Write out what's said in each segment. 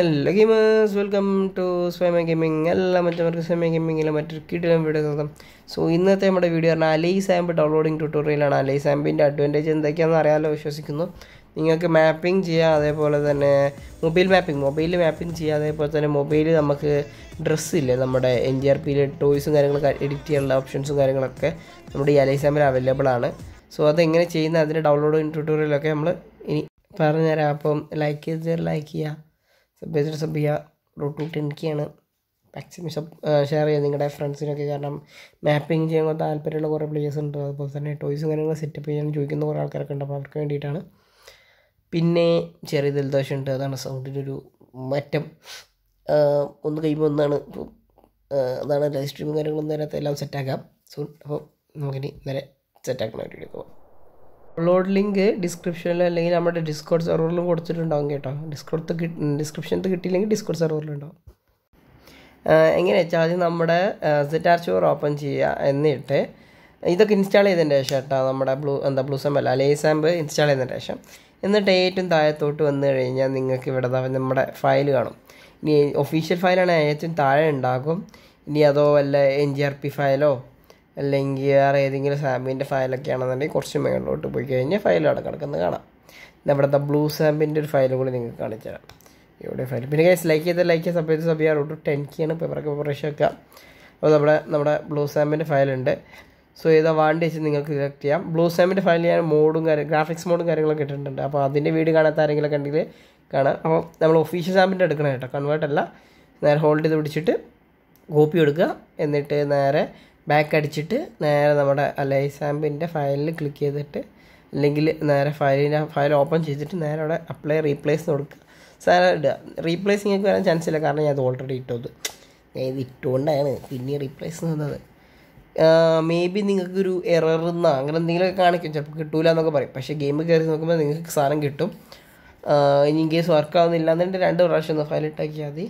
എല്ലാ gamers welcome to Swayama gaming എല്ലാ മറ്റവർക്ക് സ്വയമ ഗെയിമിങ്ങിലെ മറ്റൊരു കിട്ടിലും വീഡിയോ നോക്കാം സോ ഇന്നത്തെ നമ്മുടെ വീഡിയോ പറഞ്ഞാൽ അലൈസ് ആമ്പ് ഡൗൺലോഡിങ് ട്യൂട്ടോറിയലാണ് അലൈസ് ആമ്പിന്റെ അഡ്വാന്റേജ് എന്തൊക്കെയാണെന്ന് അറിയാമല്ലോ വിശ്വസിക്കുന്നു. നിങ്ങൾക്ക് മാപ്പിംഗ് ചെയ്യാം അതേപോലെ തന്നെ മൊബൈൽ മാപ്പിംഗ് മൊബൈൽ മാപ്പിംഗ് ചെയ്യാം അതേപോലെ തന്നെ മൊബൈൽ നമുക്ക് ഡ്രസ്സില്ലേ നമ്മുടെ എൻ ജി ആർ പിയിലെ ടോയ്സും കാര്യങ്ങളൊക്കെ എഡിറ്റ് ചെയ്യാനുള്ള ഓപ്ഷൻസും കാര്യങ്ങളൊക്കെ നമ്മുടെ ഈ അലൈസ് ആമ്പിൽ അവൈലബിൾ ആണ്. സോ അതെങ്ങനെ ചെയ്യുന്ന അതിന്റെ ഡൗൺലോഡിങ് ട്യൂട്ടോറിയലൊക്കെ നമ്മൾ ഇനി പറഞ്ഞുതരാം. അപ്പം ലൈക്ക് ചെയ്ത് ലൈക്ക് ചെയ്യുക സബ് ചെയ്തിട്ട് സബ് ചെയ്യുക റൂട്ട് ടു ടെൻക്കാണ് മാക്സിമം സബ് ഷെയർ ചെയ്യുക നിങ്ങളുടെ ഫ്രണ്ട്സിനൊക്കെ കാരണം മാപ്പിംഗ് ചെയ്യുമ്പോൾ താല്പര്യമുള്ള കുറേ പ്ലേയേഴ്സ് ഉണ്ട്. അതുപോലെ തന്നെ ടോയ്സും കാര്യങ്ങളും സെറ്റപ്പ് ചെയ്യാൻ ചോദിക്കുന്ന കുറേ ആൾക്കാരൊക്കെ ഉണ്ട്. അപ്പോൾ അവർക്ക് വേണ്ടിയിട്ടാണ്. പിന്നെ ചെറിയ ദൽദോഷം ഉണ്ട്. അതാണ് സൗണ്ടിന്റെ ഒരു മാറ്റം. ഒന്ന് കഴിയുമ്പോൾ ഒന്നാണ്. അതാണ് ലൈവ് സ്ട്രീമും കാര്യങ്ങളൊന്നും നേരത്തെ എല്ലാം സെറ്റാക്കാം സൂൺ അപ്പോൾ നമുക്കിനി നേരെ സെറ്റാക്കുന്ന വീഡിയോ പോകാം ഡൗൺലോഡ് ലിങ്ക് ഡിസ്ക്രിപ്ഷനിൽ അല്ലെങ്കിൽ നമ്മുടെ ഡിസ്കോഡ് സെർവറിലും കൊടുത്തിട്ടുണ്ടാവും കേട്ടോ. ഡിസ്കോഡ് ഡിസ്ക്രിപ്ഷനിൽ കിട്ടിയില്ലെങ്കിൽ ഡിസ്കോഡ് സെർവറിലുണ്ടാവും എങ്ങനെ വെച്ചാൽ ആദ്യം നമ്മുടെ സെറ്റാർ ചോർ ഓപ്പൺ ചെയ്യുക എന്നിട്ട് ഇതൊക്കെ ഇൻസ്റ്റാൾ ചെയ്തതിന്റെ ശേഷം കേട്ടോ നമ്മുടെ ബ്ലൂ എന്താ ബ്ലൂ സാമ്പ് അല്ല ലേസാമ്പ് ഇൻസ്റ്റാൾ ചെയ്തതിന്റെ ശേഷം. എന്നിട്ട് ഏറ്റവും താഴത്തോട്ട് വന്നു കഴിഞ്ഞാൽ നിങ്ങൾക്ക് ഇവിടെ നമ്മുടെ ഫയൽ കാണും. ഇനി ഒഫീഷ്യൽ ഫയലാണ് ഏറ്റവും താഴെ ഉണ്ടാകും. ഇനി അതോ വല്ല എൻ ജി ആർ പി ഫയലോ അല്ലെങ്കിൽ വേറെ ഏതെങ്കിലും സാമ്പിന്റെ ഫയലൊക്കെ ആണെന്നുണ്ടെങ്കിൽ കുറച്ച് മേളിലോട്ട് പോയി കഴിഞ്ഞാൽ ഫയൽ അവിടെ കിടക്കുന്നത് കാണാം. നമ്മുടെ ബ്ലൂ സാമ്പിന്റെ ഒരു ഫയൽ കൂടി നിങ്ങൾക്ക് കാണിച്ചു തരാം. ഇവിടെ ഫയൽ പിന്നെ കേസ് ലൈക്ക് ചെയ്ത് ലൈക്ക് ചെയ്ത് സബ്സ്ക്രൈബ് സബ് ചെയ്യാൻ റൂട്ട് ടെൻ കെയാണ് പേപ്പറൊക്കെ പ്രഷ് വെക്കുക അപ്പോൾ നമ്മുടെ നമ്മുടെ ബ്ലൂ സാമ്പിന്റെ ഫയലുണ്ട് സോ ഏതാ വാണ്ടി വെച്ച് നിങ്ങൾക്ക് സെലക്ട് ചെയ്യാം. ബ്ലൂ സാമ്പിന്റെ ഫയൽ ഞാൻ മോഡും കാര്യം ഗ്രാഫിക്സ് മോഡും കാര്യങ്ങളൊക്കെ ഇട്ടിട്ടുണ്ട്. അപ്പോൾ അതിന്റെ വീഡിയോ കാണാത്ത ആരെങ്കിലും ഉണ്ടെങ്കിൽ കാണാം. അപ്പോൾ നമ്മൾ ഒഫീഷ്യൽ സാമ്പിന്റെ എടുക്കണം കേട്ടോ. കൺവേർട്ടല്ല നേരെ ഹോൾഡ് ചെയ്ത് പിടിച്ചിട്ട് കോപ്പി എടുക്കുക. എന്നിട്ട് നേരെ ബാക്ക് അടിച്ചിട്ട് നേരെ നമ്മുടെ ലൈസാമ്പിന്റെ ഫയലിൽ ക്ലിക്ക് ചെയ്തിട്ട് അല്ലെങ്കിൽ നേരെ ഫയലിന്റെ ഫയൽ ഓപ്പൺ ചെയ്തിട്ട് നേരെ അവിടെ അപ്ലൈ റീപ്ലേസ് കൊടുക്കുക. സാറെ ഇടുക. റീപ്ലേസ് നിങ്ങൾക്ക് വരാൻ ചാൻസ് ഇല്ല. കാരണം ഞാൻ അത് ഓൾറെഡി ഇട്ടത്. ഞാൻ ഇത് ഇട്ടുകൊണ്ടാണ് പിന്നെ റീപ്ലേസ് തന്നത്. മേ ബി നിങ്ങൾക്കൊരു എറർ എന്നാ അങ്ങനെ എന്തെങ്കിലുമൊക്കെ കാണിക്കും. ചിലപ്പോൾ കിട്ടൂല എന്നൊക്കെ പറയും. പക്ഷേ ഗെയിം കയറി നോക്കുമ്പോൾ നിങ്ങൾക്ക് സാധനം കിട്ടും. ഇനി ഇൻ കേസ് വർക്ക് ആവുന്നില്ല എന്നുണ്ടെങ്കിൽ രണ്ട് പ്രാവശ്യം ഒന്ന് ഫയൽ ഇട്ടാക്കിയാൽ മതി.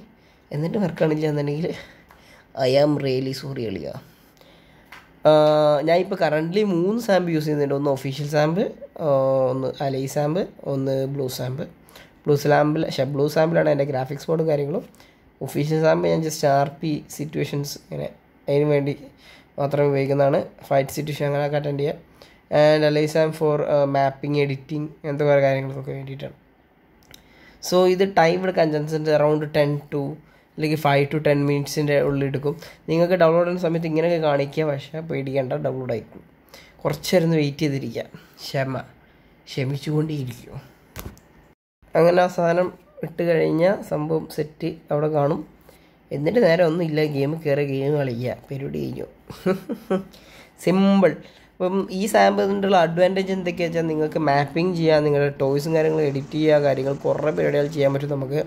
എന്നിട്ട് വർക്ക് ആണില്ല എന്നുണ്ടെങ്കിൽ ഐ ആം റിയലി സോറി എളിയ. ഞാൻ ഇപ്പോൾ കറന്റ്ലി മൂന്ന് സാമ്പ് യൂസ് ചെയ്യുന്നുണ്ട്. ഒന്ന് ഒഫീഷ്യൽ സാമ്പ് ഒന്ന് അലൈ സാമ്പ് ഒന്ന് ബ്ലൂ സാമ്പ് ബ്ലൂ സാമ്പിൾ പക്ഷേ ബ്ലൂ സാമ്പിളാണ് എന്റെ ഗ്രാഫിക്സ് ബോർഡും കാര്യങ്ങളും. ഒഫീഷ്യൽ സാമ്പ് ഞാൻ ജസ്റ്റ് ആർ പി സിറ്റുവേഷൻസ് ഇങ്ങനെ അതിന് വേണ്ടി മാത്രം ഉപയോഗിക്കുന്നതാണ്. ഫൈറ്റ് സിറ്റുവേഷൻ അങ്ങനെയൊക്കെ അറ്റൻഡ് ചെയ്യുക ആൻഡ് അലൈ സാം ഫോർ മാപ്പിംഗ് എഡിറ്റിംഗ് അങ്ങനത്തെ കുറേ കാര്യങ്ങൾക്കൊക്കെ വേണ്ടിയിട്ടാണ്. സോ ഇത് ടൈം എടുക്കാൻ ചാൻസ് ഉണ്ട് അറൗണ്ട് ടെൻ ടു അല്ലെങ്കിൽ ഫൈവ് ടു ടെൻ മിനിറ്റ്സിന്റെ ഉള്ളിൽ എടുക്കും. നിങ്ങൾക്ക് ഡൗൺലോഡ് ചെയ്യുന്ന സമയത്ത് ഇങ്ങനെയൊക്കെ കാണിക്കുക പക്ഷേ പേടിക്കേണ്ട ഡൗൺലോഡ് ആയിക്കും നേരം വെയിറ്റ് ചെയ്തിരിക്കുക. ക്ഷമ. ക്ഷമിച്ചുകൊണ്ടേയിരിക്കും അങ്ങനെ ആ സാധനം ഇട്ട് കഴിഞ്ഞാൽ സംഭവം സെറ്റ് അവിടെ കാണും. എന്നിട്ട് നേരെ ഒന്നുമില്ല ഗെയിം കയറി ഗെയിം കളിക്കുക. പരിപാടി കഴിഞ്ഞു. സിമ്പിൾ അപ്പം ഈ സാമ്പിളിന്റെ അഡ്വാന്റേജ് എന്തൊക്കെയാണെന്ന് വെച്ചാൽ നിങ്ങൾക്ക് മാപ്പിംഗ് ചെയ്യാം നിങ്ങളുടെ ടോയ്സും കാര്യങ്ങളും എഡിറ്റ് ചെയ്യുക കാര്യങ്ങൾ കുറേ പരിപാടികൾ ചെയ്യാൻ പറ്റും നമുക്ക്.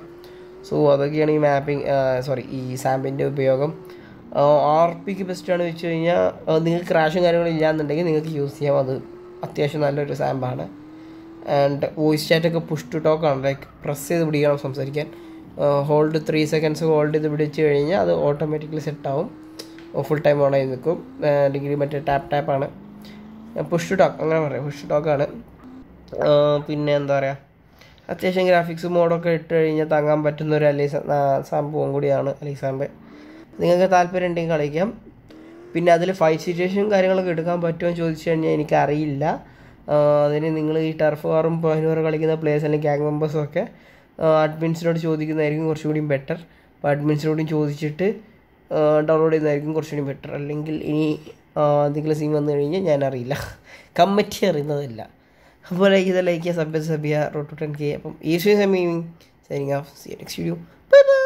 സോ അതൊക്കെയാണ് ഈ മാപ്പിംഗ് സോറി ഈ സാമ്പിന്റെ ഉപയോഗം. ആർ പിക്ക് ബെസ്റ്റാണ് വെച്ച് കഴിഞ്ഞാൽ നിങ്ങൾക്ക് ക്രാഷും കാര്യങ്ങളും ഇല്ലാന്നുണ്ടെങ്കിൽ നിങ്ങൾക്ക് യൂസ് ചെയ്യാം. അത് അത്യാവശ്യം നല്ലൊരു സാമ്പാണ് ആൻഡ് വോയിസ് ചാറ്റൊക്കെ പുഷ് ടു ടോക്കാണ് ലൈക്ക് പ്രസ് ചെയ്ത് പിടിക്കണം സംസാരിക്കാൻ. ഹോൾഡ് ത്രീ സെക്കൻഡ്സ് ഹോൾഡ് ചെയ്ത് പിടിച്ച് കഴിഞ്ഞാൽ അത് ഓട്ടോമാറ്റിക്കലി സെറ്റാവും ഫുൾ ടൈം ഓൺ ആയി നിൽക്കും. അല്ലെങ്കിൽ മറ്റേ ടാപ്പ് ടാപ്പാണ് പുഷ് ടു ടോക്ക് അങ്ങനെ പറയാം. പുഷ് ടു ടോക്കാണ് പിന്നെ എന്താ പറയുക അത്യാവശ്യം ഗ്രാഫിക്സ് മോഡൊക്കെ ഇട്ട് കഴിഞ്ഞാൽ താങ്ങാൻ പറ്റുന്ന ഒരു അലീസ സംഭവം കൂടിയാണ് അലീസാമ്പേ നിങ്ങൾക്ക് താല്പര്യം ഉണ്ടെങ്കിൽ കളിക്കാം. പിന്നെ അതിൽ ഫൈവ് സിറ്റുവേഷനും കാര്യങ്ങളൊക്കെ എടുക്കാൻ പറ്റുമോ എന്ന് ചോദിച്ചു കഴിഞ്ഞാൽ എനിക്കറിയില്ല. അതിന് നിങ്ങൾ ഈ ടർഫ് വാറും കളിക്കുന്ന പ്ലേയേഴ്സ് അല്ലെങ്കിൽ ഗ്യാങ് മെമ്പേഴ്സും ഒക്കെ അഡ്മിൻസിനോട് ചോദിക്കുന്നതായിരിക്കും കുറച്ചുകൂടി ബെറ്റർ അപ്പോൾ അഡ്മിൻസിനോടും ചോദിച്ചിട്ട് ഡൗൺലോഡ് ചെയ്യുന്നതായിരിക്കും കുറച്ചുകൂടി ബെറ്റർ അല്ലെങ്കിൽ ഇനി എന്തെങ്കിലും സീൻ വന്നു കഴിഞ്ഞാൽ ഞാൻ അറിയില്ല കമ്മിറ്റി അറിയുന്നതല്ല. അപ്പോൾ ലൈക്ക് ചെയ്താൽ ലൈക്ക് ചെയ്യുക സബ്ബ് സബ് ചെയ്യുക റോട്ട് ടെൻ കെ അപ്പം ഈ സമയം signing off. See next video bye bye